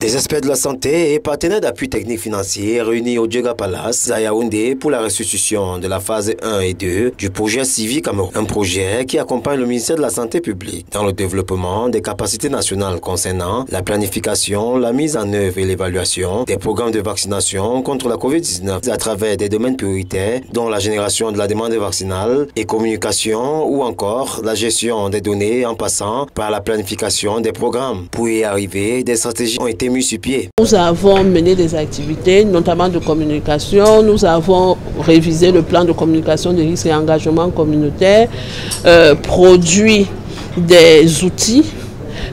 Des experts de la santé et partenaires d'appui technique financier réunis au Djega Palace à Yaoundé pour la restitution de la phase 1 et 2 du projet Civi Cameroun. Un projet qui accompagne le ministère de la Santé publique dans le développement des capacités nationales concernant la planification, la mise en œuvre et l'évaluation des programmes de vaccination contre la COVID-19 à travers des domaines prioritaires dont la génération de la demande vaccinale et communication ou encore la gestion des données en passant par la planification des programmes. Pour y arriver, des stratégies ont été mises sur pied. Nous avons mené des activités, notamment de communication. Nous avons révisé le plan de communication des risques et engagements communautaires, euh, produit des outils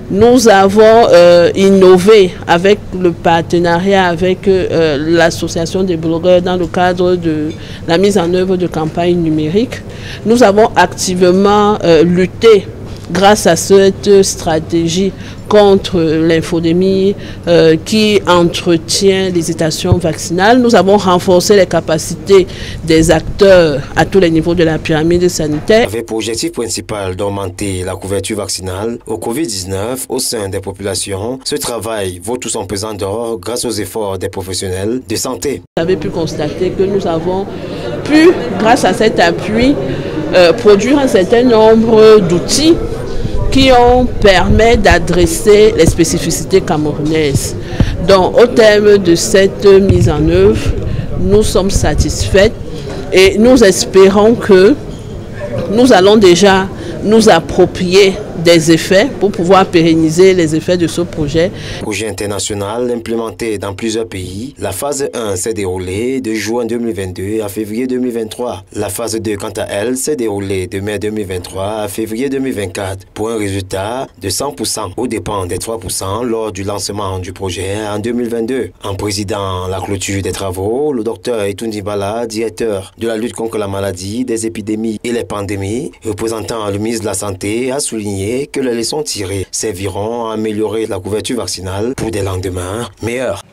nous avons euh, innové avec le partenariat avec euh, l'association des blogueurs dans le cadre de la mise en œuvre de campagnes numériques. Nous avons activement lutté grâce à cette stratégie contre l'infodémie euh, qui entretient l'hésitation vaccinale. Nous avons renforcé les capacités des acteurs à tous les niveaux de la pyramide sanitaire. Avec pour objectif principal d'augmenter la couverture vaccinale au Covid-19 au sein des populations, ce travail vaut tout son pesant d'or grâce aux efforts des professionnels de santé. Vous avez pu constater que nous avons pu, grâce à cet appui, euh, produire un certain nombre d'outils qui ont permis d'adresser les spécificités camerounaises. Donc, au terme de cette mise en œuvre, nous sommes satisfaits et nous espérons que nous allons déjà nous approprier des effets pour pouvoir pérenniser les effets de ce projet. Projet international implémenté dans plusieurs pays, la phase 1 s'est déroulée de juin 2022 à février 2023. La phase 2, quant à elle, s'est déroulée de mai 2023 à février 2024 pour un résultat de 100% au dépend des 3% lors du lancement du projet en 2022. En présidant la clôture des travaux, le docteur Etoundi Bala, directeur de la lutte contre la maladie, des épidémies et les pandémies, représentant le ministre de la Santé, a souligné que les leçons tirées serviront à améliorer la couverture vaccinale pour des lendemains meilleurs.